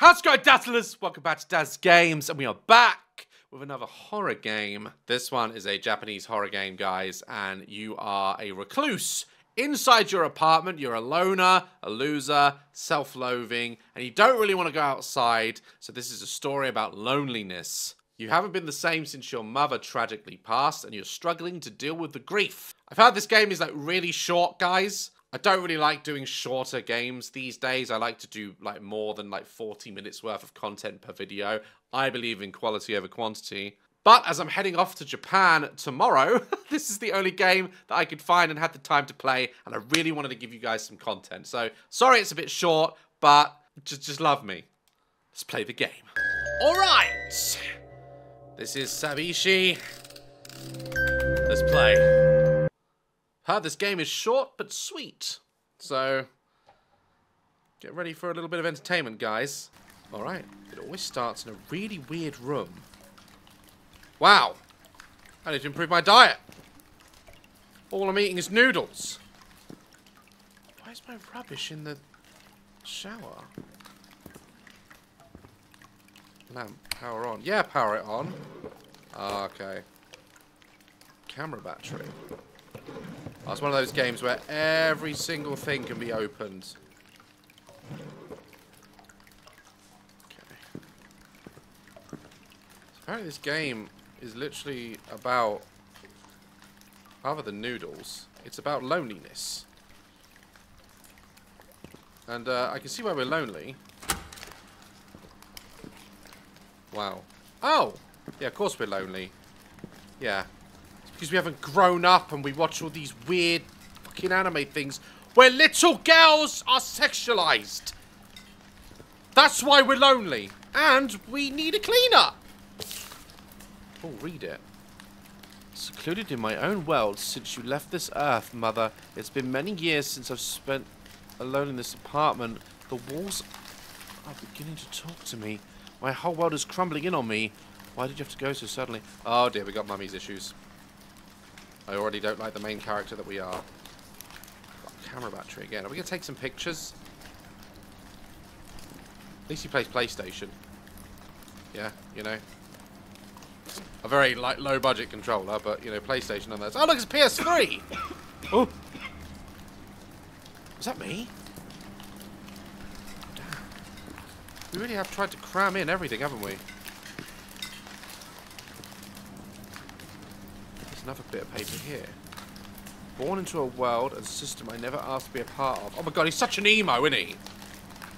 How's it going, Dazzlers? Welcome back to Daz Games, and we are back with another horror game. This one is a Japanese horror game, guys, and you are a recluse inside your apartment. You're a loner, a loser, self loathing, and you don't really want to go outside. So, this is a story about loneliness. You haven't been the same since your mother tragically passed, and you're struggling to deal with the grief. I've heard this game is like really short, guys. I don't really like doing shorter games these days. I like to do like more than like 40 minutes worth of content per video. I believe in quality over quantity. But as I'm heading off to Japan tomorrow, this is the only game that I could find and had the time to play, and I really wanted to give you guys some content. So, sorry it's a bit short, but just, just love me. Let's play the game. All right. This is Sabishi. Let's play. Heard this game is short but sweet. So, get ready for a little bit of entertainment, guys. Alright, it always starts in a really weird room. Wow. I need to improve my diet. All I'm eating is noodles. Why is my rubbish in the shower? Lamp, power on. Yeah, power it on. Ah, okay. Camera battery. It's one of those games where every single thing can be opened. Okay. apparently this game is literally about, other than noodles, it's about loneliness. And uh, I can see why we're lonely. Wow. Oh! Yeah, of course we're lonely. Yeah, because we haven't grown up and we watch all these weird fucking anime things where little girls are sexualized. That's why we're lonely. And we need a cleaner. Oh, read it. Secluded in my own world since you left this earth, Mother. It's been many years since I've spent alone in this apartment. The walls are beginning to talk to me. My whole world is crumbling in on me. Why did you have to go so suddenly? Oh dear, we got mummy's issues. I already don't like the main character that we are. Camera battery again. Are we going to take some pictures? At least he plays PlayStation. Yeah, you know. A very like low budget controller, but you know, PlayStation on those. Oh look, it's PS3! oh! Is that me? Damn. We really have tried to cram in everything, haven't we? Another bit of paper here. Born into a world and system I never asked to be a part of. Oh my god, he's such an emo, isn't he?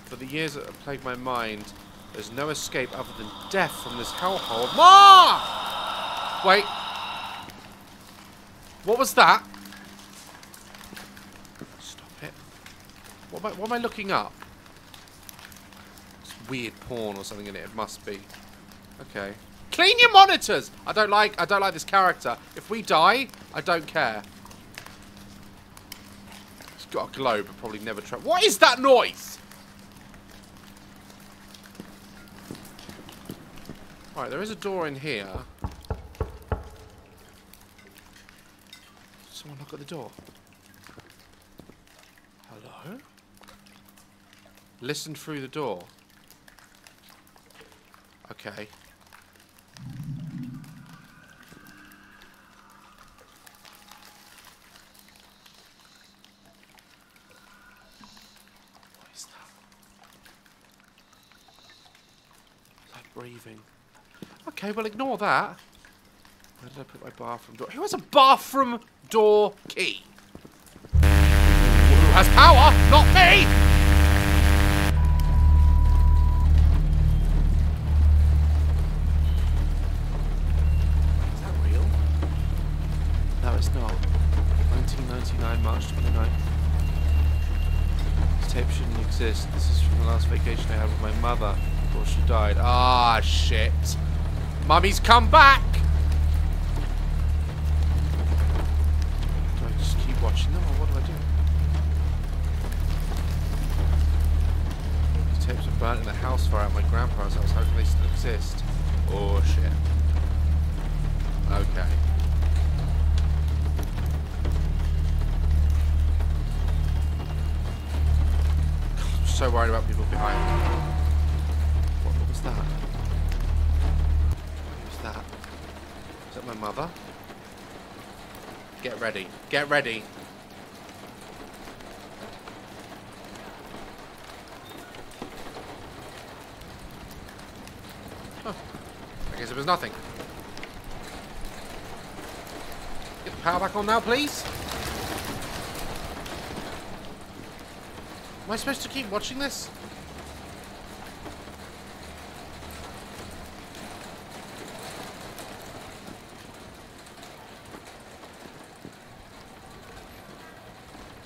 For the years that have plagued my mind, there's no escape other than death from this hellhole. Ma! Wait. What was that? Stop it. What am I, what am I looking up? It's weird porn or something in it. It must be. Okay. Clean your monitors! I don't like I don't like this character. If we die, I don't care. He's got a globe, but probably never try. What is that noise? Alright, there is a door in here. Someone knock at the door. Hello? Listen through the door. Okay. Okay, well, ignore that. Where did I put my bathroom door? Who has a bathroom door key? Who has power? Not me! Is that real? No, it's not. 1999, March 29th. This tape shouldn't exist. This is from the last vacation I had with my mother before she died. Ah, shit. Mummy's come back! Do I just keep watching them, or what do I do? These tapes were burnt in the house fire at my grandparents' house. How can they still exist? Oh, shit. Okay. So worried about people behind. Mother. Get ready. Get ready. Huh. I guess it was nothing. Get the power back on now, please. Am I supposed to keep watching this?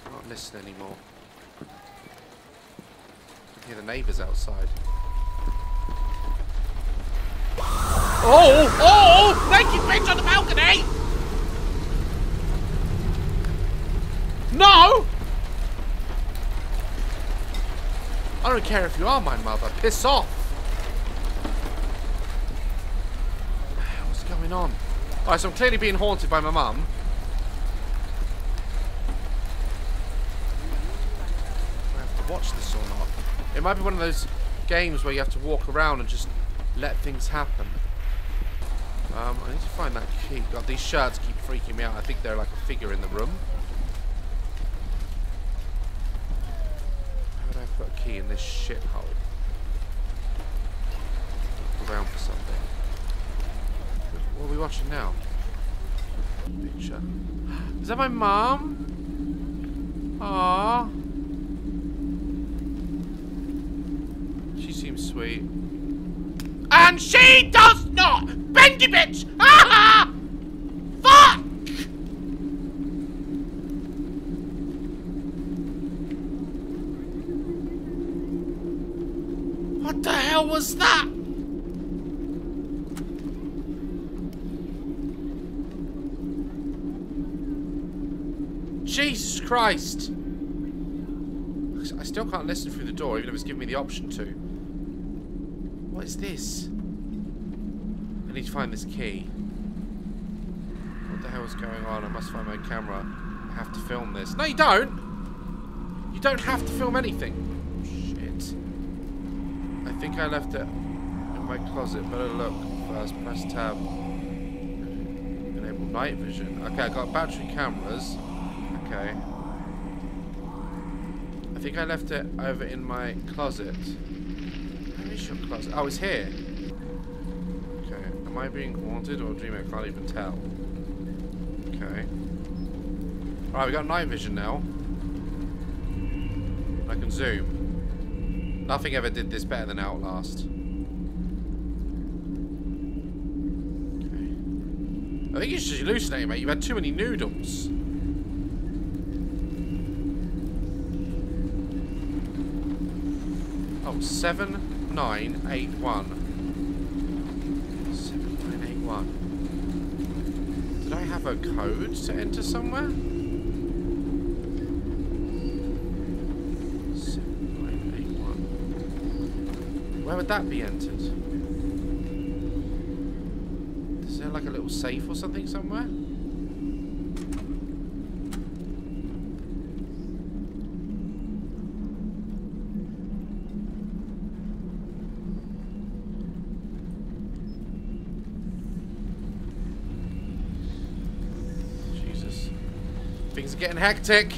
Can't listen anymore. Hear the neighbours outside. Oh! Oh! oh Naked bitch on the balcony! No! I don't care if you are my mother. Piss off. What's going on? Alright, so I'm clearly being haunted by my mum. I have to watch this or not. It might be one of those games where you have to walk around and just let things happen. Um, I need to find that key. God, these shirts keep freaking me out. I think they're like a figure in the room. How would I put a key in this shithole? Look around for something. What are we watching now? Picture. Is that my mom? Aww. Seems sweet. And she does not! Bendy bitch! Ah! Fuck! What the hell was that? Jesus Christ! I still can't listen through the door, even if it's giving me the option to. What is this? I need to find this key. What the hell is going on? I must find my camera. I have to film this. No, you don't! You don't have to film anything. Shit. I think I left it in my closet. Better look first. Press tab. Enable night vision. Okay, I got battery cameras. Okay. I think I left it over in my closet. Is your? Oh, it's here. Okay. Am I being haunted or dreaming? I can't even tell. Okay. Alright, we got night vision now. I can zoom. Nothing ever did this better than Outlast. Okay. I think you're just hallucinating, mate. You've had too many noodles. Oh, seven nine eight one. Seven nine eight one. Did I have a code to enter somewhere? Seven nine eight one. Where would that be entered? Is there like a little safe or something somewhere? Jesus. Things are getting hectic.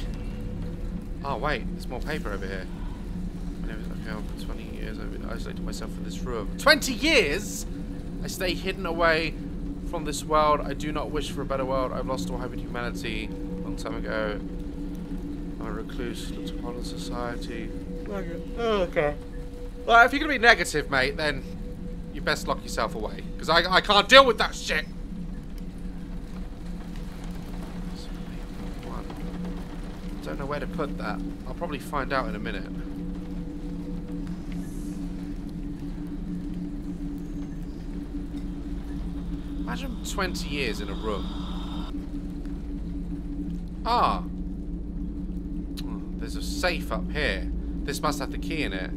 Oh, wait. There's more paper over here. My name is okay, for 20 years I've been isolated myself in this room. 20 years? I stay hidden away from this world. I do not wish for a better world. I've lost all hope in humanity a long time ago. I'm a recluse, looked upon in society. Okay. Oh, okay. Well, if you're going to be negative, mate, then you best lock yourself away. Because I, I can't deal with that shit. One. Don't know where to put that. I'll probably find out in a minute. Imagine 20 years in a room. Ah. Oh, There's a safe up here. This must have the key in it.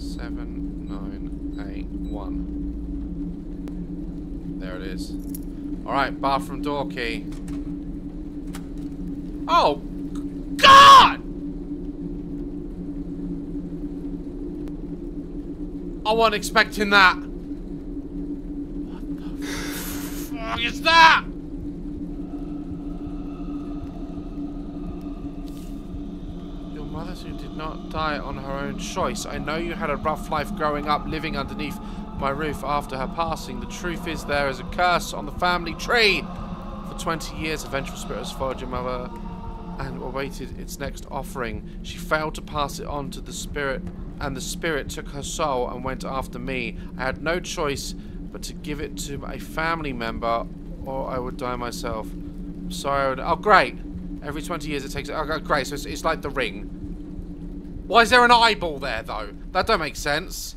Seven, nine, eight, one. There it is. Alright, bathroom door key. Oh! God! I wasn't expecting that. What the fuck is that? Your mother who did not die on her own choice. I know you had a rough life growing up living underneath my roof after her passing. The truth is there is a curse on the family tree. For 20 years, a vengeful spirit has followed your mother and awaited its next offering. She failed to pass it on to the spirit, and the spirit took her soul and went after me. I had no choice but to give it to a family member, or I would die myself. Sorry. Would, oh, great. Every 20 years it takes... Oh, great. So it's, it's like the ring. Why is there an eyeball there, though? That don't make sense.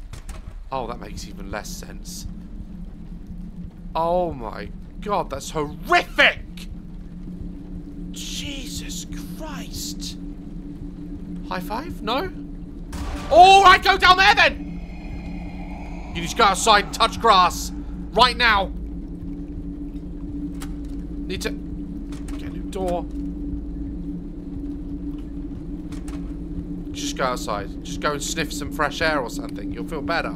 Oh, that makes even less sense. Oh my god, that's horrific! Jesus Christ. High five? No? Oh, I go down there then! You to go outside and touch grass. Right now. Need to get a new door. Just go outside. Just go and sniff some fresh air or something. You'll feel better.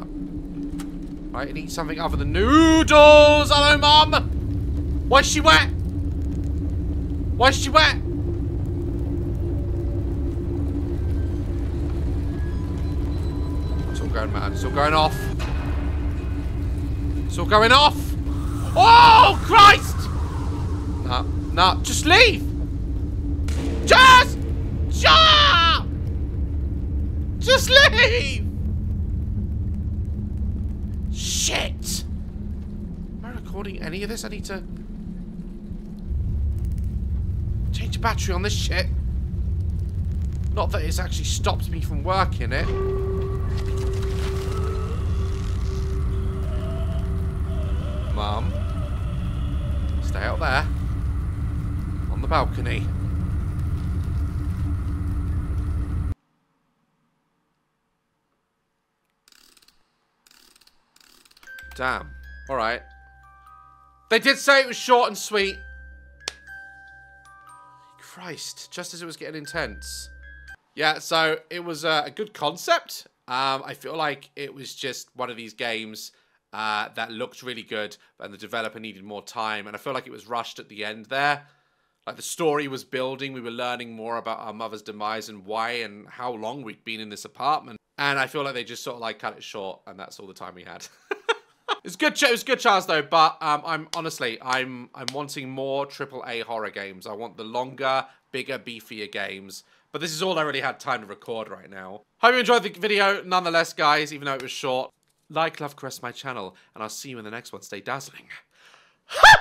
Right, and eat something other than noodles. Hello, Mum. Why's she wet? Why's she wet? It's all going mad. It's all going off. It's all going off. Oh, Christ! Nah, nah, just leave. Just, just, just leave. Shit. Am I recording any of this? I need to change the battery on this shit. Not that it's actually stopped me from working it. Mum. Stay out there. On the balcony. Damn. Alright. They did say it was short and sweet. Christ, just as it was getting intense. Yeah, so it was uh, a good concept. Um, I feel like it was just one of these games uh, that looked really good, and the developer needed more time. And I feel like it was rushed at the end there. Like the story was building, we were learning more about our mother's demise and why and how long we'd been in this apartment. And I feel like they just sort of like cut it short, and that's all the time we had. It's good. It was good chance though, but um, I'm honestly, I'm I'm wanting more AAA horror games. I want the longer, bigger, beefier games. But this is all I really had time to record right now. Hope you enjoyed the video, nonetheless, guys, even though it was short. Like, love, caress my channel, and I'll see you in the next one. Stay dazzling.